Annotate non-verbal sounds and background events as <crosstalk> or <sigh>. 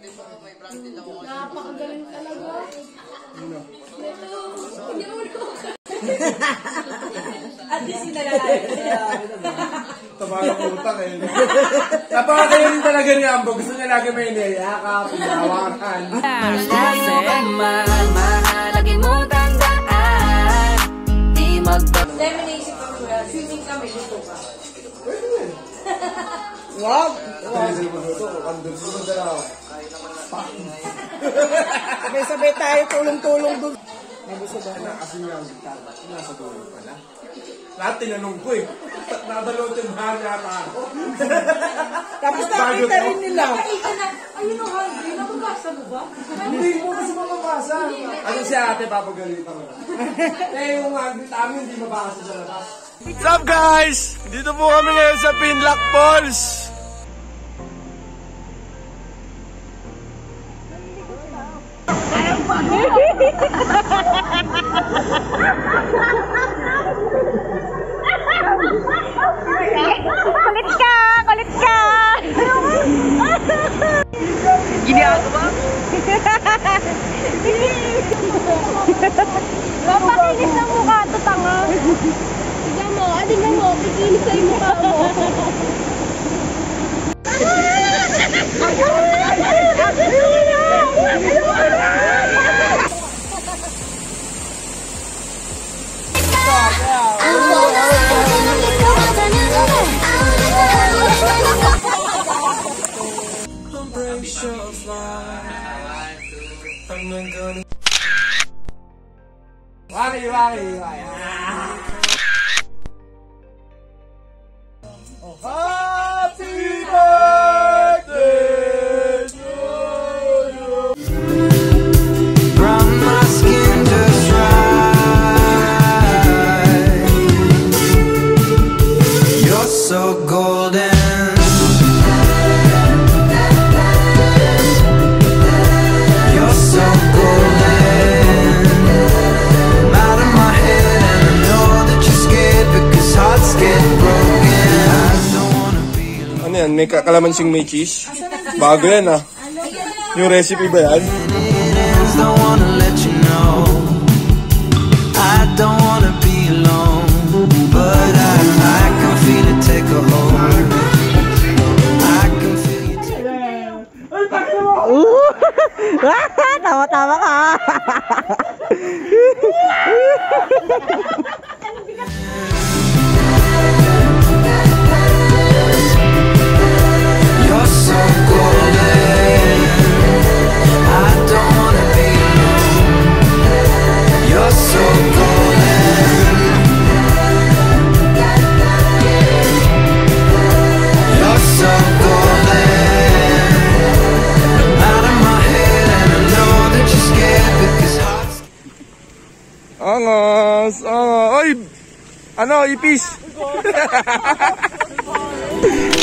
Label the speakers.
Speaker 1: din ba. Napakagaling talaga. At least sinalalayo sila. Tabaga ko utak eh. Napakagaling talaga ni Ambo. Gusto niya lagi may niyayakap,
Speaker 2: inawakan. Masaya man,
Speaker 3: man.
Speaker 4: Wag!
Speaker 1: Na
Speaker 4: Sabay-sabay tayo, tulong-tulong doon. Nagusto ba?
Speaker 1: na kasi nga nasa dulo pala. Lahat tinanong ko eh. Nadalo tindahan yata ako.
Speaker 4: Tapos
Speaker 1: Bago
Speaker 4: nakita rin nila.
Speaker 3: Nakita na, ayun ang hungry, nababasa mo ba?
Speaker 1: Hindi mo kasi mababasa. Ano si ate papagalitan mo? <laughs> Eh yung agit amin hindi mabasa sa labas. What's up guys? Dito po kami ngayon sa Pinlock Falls.
Speaker 5: Kulit ka! Kulit ka! Ginagawa? Papakinis ng mukha to, tanga. Tignan mo, ah, tignan mo, kikinis sa mukha mo.
Speaker 1: Johnny. Why are you,
Speaker 6: why are you, why
Speaker 1: are you? May kakalamansin may cheese? Bago yan ah. Yung recipe ba yan?
Speaker 6: it ends, <laughs> <laughs>
Speaker 1: Yes! Oh, oy! Ano, ipis! <laughs>